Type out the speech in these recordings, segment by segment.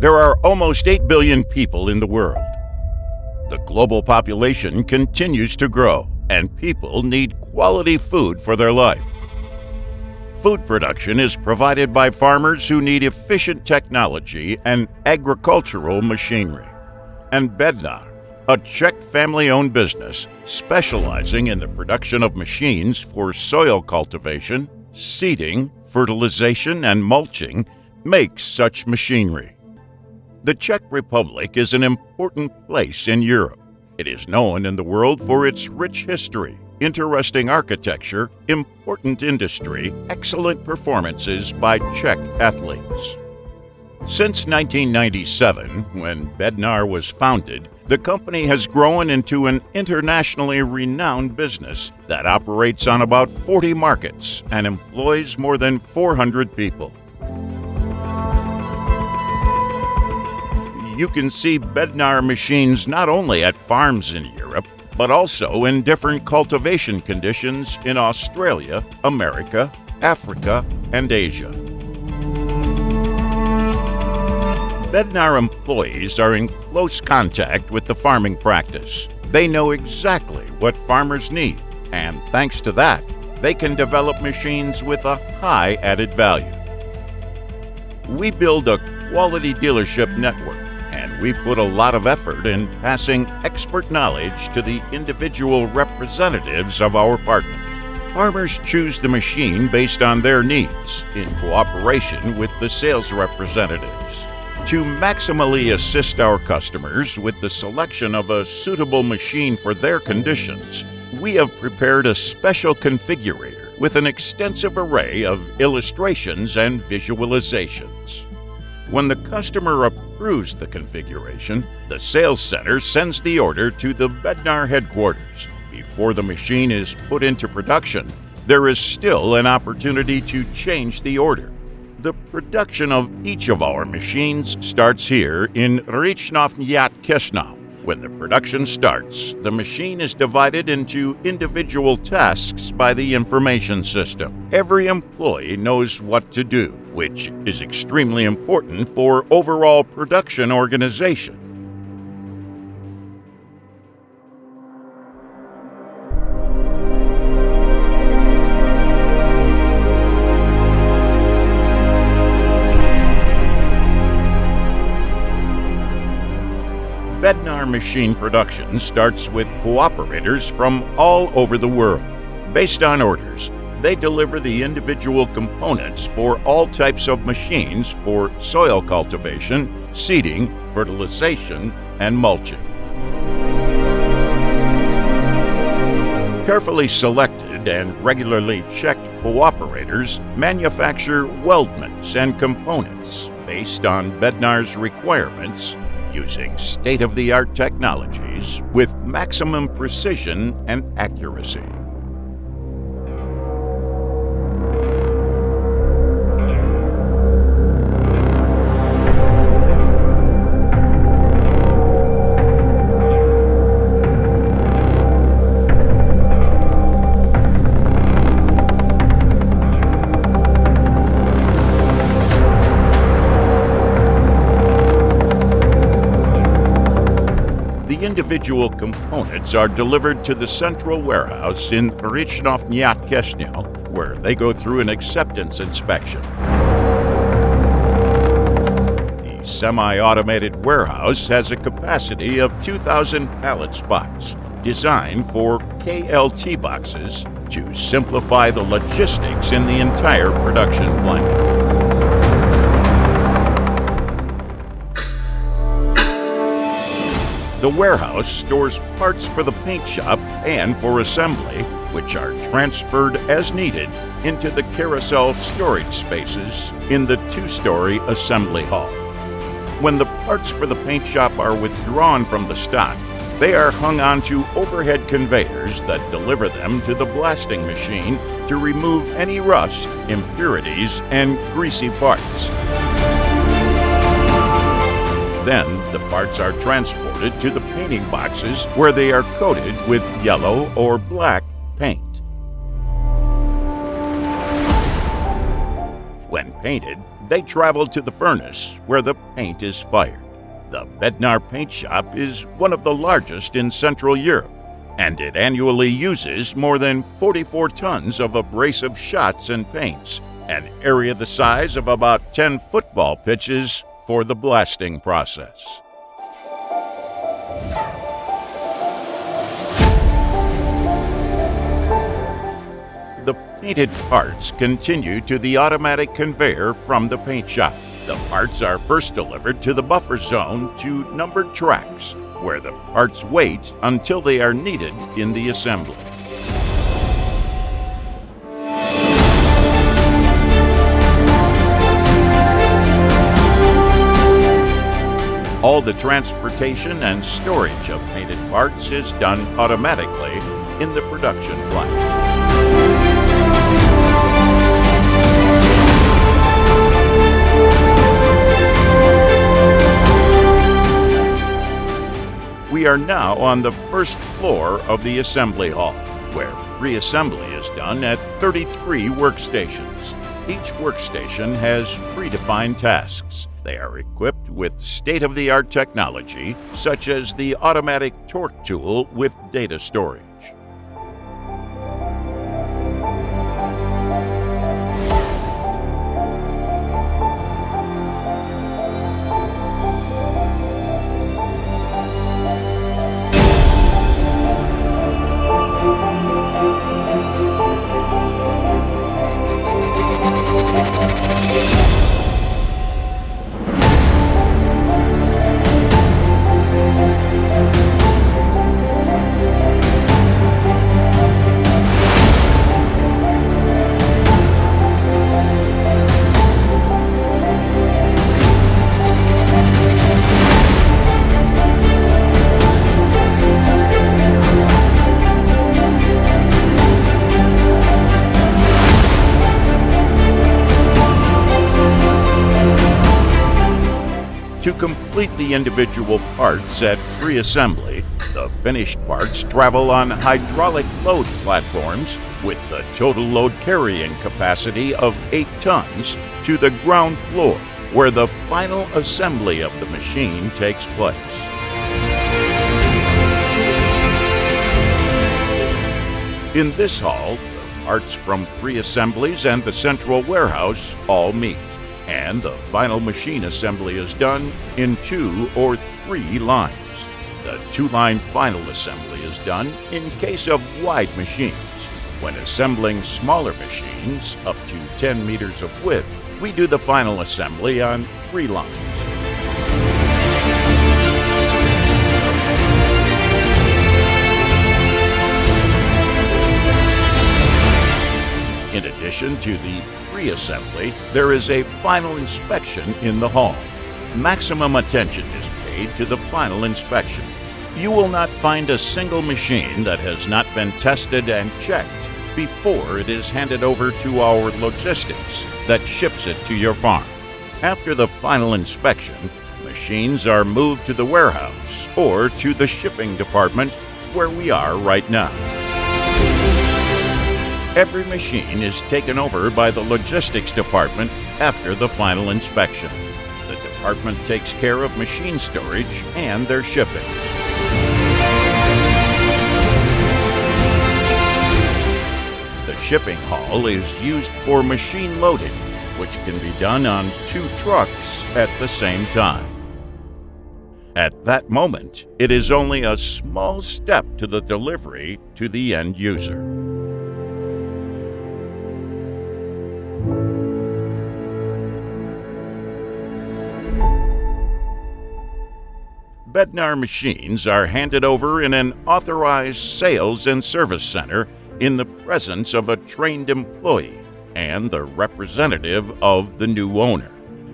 There are almost 8 billion people in the world. The global population continues to grow, and people need quality food for their life. Food production is provided by farmers who need efficient technology and agricultural machinery. And Bednar, a Czech family owned business specializing in the production of machines for soil cultivation, seeding, fertilization, and mulching, makes such machinery. The Czech Republic is an important place in Europe. It is known in the world for its rich history, interesting architecture, important industry, excellent performances by Czech athletes. Since 1997, when Bednar was founded, the company has grown into an internationally renowned business that operates on about 40 markets and employs more than 400 people. You can see Bednar machines not only at farms in Europe, but also in different cultivation conditions in Australia, America, Africa, and Asia. Bednar employees are in close contact with the farming practice. They know exactly what farmers need, and thanks to that, they can develop machines with a high added value. We build a quality dealership network and we put a lot of effort in passing expert knowledge to the individual representatives of our partners. Farmers choose the machine based on their needs in cooperation with the sales representatives. To maximally assist our customers with the selection of a suitable machine for their conditions, we have prepared a special configurator with an extensive array of illustrations and visualizations. When the customer approves the configuration, the sales center sends the order to the Bednar headquarters. Before the machine is put into production, there is still an opportunity to change the order. The production of each of our machines starts here in Rychnov nad Kněžnou. When the production starts, the machine is divided into individual tasks by the information system. Every employee knows what to do, which is extremely important for overall production organization. Bednar machine production starts with cooperators from all over the world. Based on orders, they deliver the individual components for all types of machines for soil cultivation, seeding, fertilization, and mulching. Carefully selected and regularly checked cooperators manufacture weldments and components based on Bednar's requirements using state of the art technologies with maximum precision and accuracy. Individual components are delivered to the central warehouse in Rychnov Kněžnou, where they go through an acceptance inspection. The semi-automated warehouse has a capacity of 2,000 pallet spots, designed for KLT boxes to simplify the logistics in the entire production plant. The warehouse stores parts for the paint shop and for assembly, which are transferred as needed into the carousel storage spaces in the two story assembly hall. When the parts for the paint shop are withdrawn from the stock, they are hung onto overhead conveyors that deliver them to the blasting machine to remove any rust, impurities, and greasy parts. Then the parts are transported to the painting boxes where they are coated with yellow or black paint. When painted, They travel to the furnace where the paint is fired. The Bednar Paint Shop is one of the largest in Central Europe, and it annually uses more than 44 tons of abrasive shots and paints, an area the size of about 10 football pitches for the blasting process. The painted parts continue to the automatic conveyor from the paint shop. The parts are first delivered to the buffer zone to numbered tracks, where the parts wait until they are needed in the assembly. All the transportation and storage of painted parts is done automatically in the production plant. We are now on the first floor of the assembly hall, where pre-assembly is done at 33 workstations. Each workstation has predefined tasks. They are equipped with state of the art technology, such as the automatic torque tool with data storage. To complete the individual parts at pre-assembly, the finished parts travel on hydraulic load platforms with the total load carrying capacity of 8 tons to the ground floor, where the final assembly of the machine takes place. In this hall, the parts from three assemblies and the central warehouse all meet and the final machine assembly is done in two or three lines. The two line final assembly is done in case of wide machines. When assembling smaller machines up to 10 meters of width, we do the final assembly on three lines. In addition to the pre-assembly, there is a final inspection in the hall. Maximum attention is paid to the final inspection. You will not find a single machine that has not been tested and checked before it is handed over to our logistics that ships it to your farm. After the final inspection, machines are moved to the warehouse or to the shipping department where we are right now. Every machine is taken over by the logistics department after the final inspection. The department takes care of machine storage and their shipping. The shipping hall is used for machine loading, which can be done on two trucks at the same time. At that moment, it is only a small step to the delivery to the end user. Bednar machines are handed over in an authorized sales and service center in the presence of a trained employee and the representative of the new owner.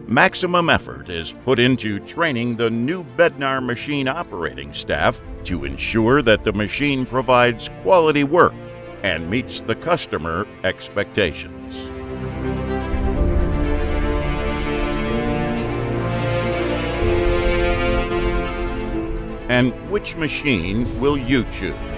Maximum effort is put into training the new Bednar machine operating staff to ensure that the machine provides quality work and meets the customer expectations. And which machine will you choose?